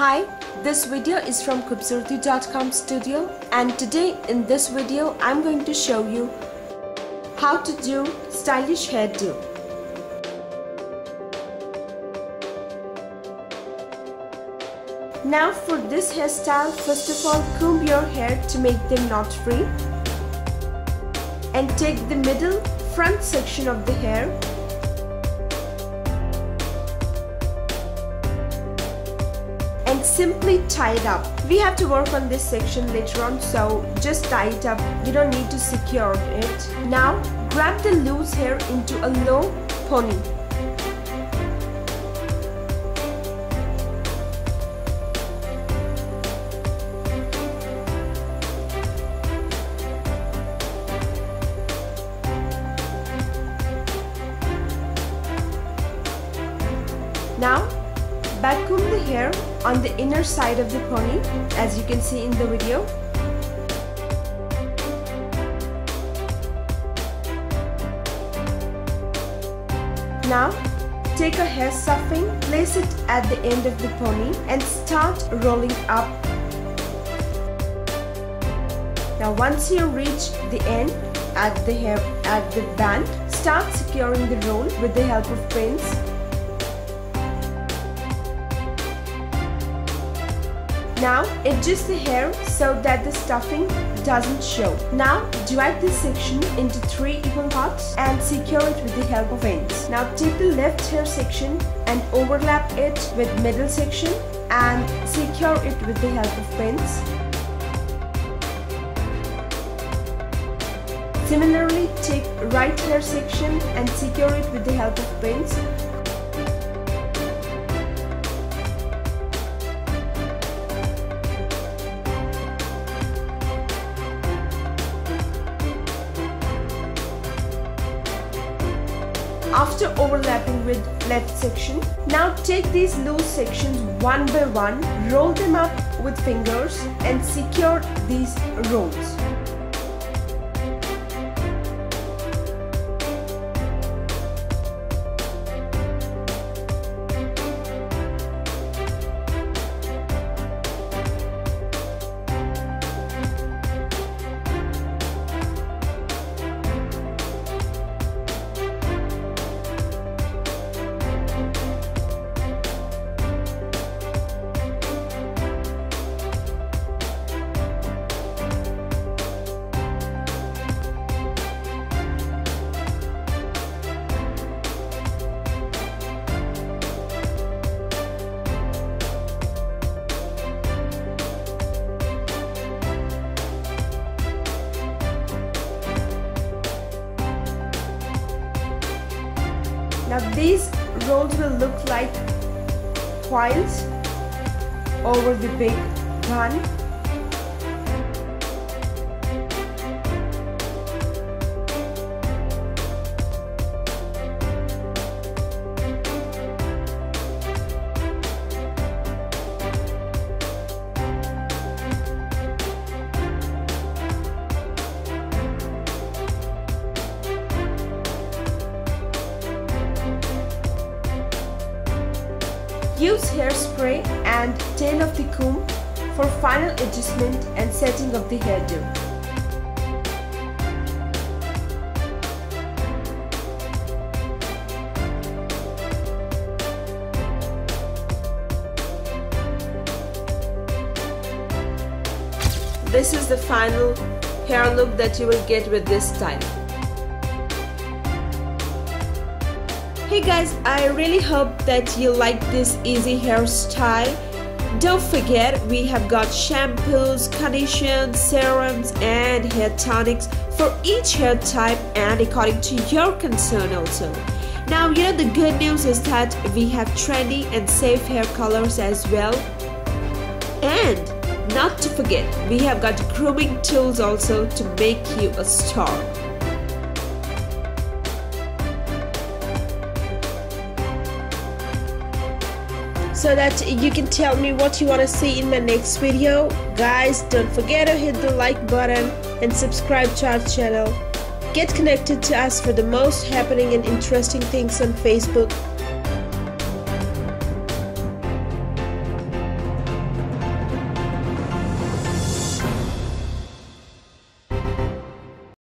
Hi, this video is from KhoobSurati.com studio and today in this video I'm going to show you how to do stylish hairdo. Now for this hairstyle, first of all comb your hair to make them knot free and take the middle front section of the hair and simply tie it up. We have to work on this section later on so just tie it up. You don't need to secure it. Now grab the loose hair into a low pony. Now backcomb the hair on the inner side of the pony as you can see in the video. Now take a hair stuffing, place it at the end of the pony and start rolling up. Now once you reach the end at the hair at the band, start securing the roll with the help of pins Now adjust the hair so that the stuffing doesn't show. Now divide this section into three equal parts and secure it with the help of ends. Now take the left hair section and overlap it with middle section and secure it with the help of pins. Similarly, take right hair section and secure it with the help of pins. After overlapping with left section. Now take these loose sections one by one, roll them up with fingers and secure these rolls. Now these rolls will look like coils over the big bun. Use hairspray and tail of the comb for final adjustment and setting of the hairdo. This is the final hair look that you will get with this style. Hey guys, I really hope that you like this easy hairstyle. Don't forget, we have got shampoos, conditions, serums, and hair tonics for each hair type and according to your concern also. Now, you know, the good news is that we have trendy and safe hair colors as well. And not to forget, we have got grooming tools also to make you a star. So that you can tell me what you want to see in my next video. Guys, don't forget to hit the like button and subscribe to our channel. Get connected to us for the most happening and interesting things on Facebook